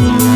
home.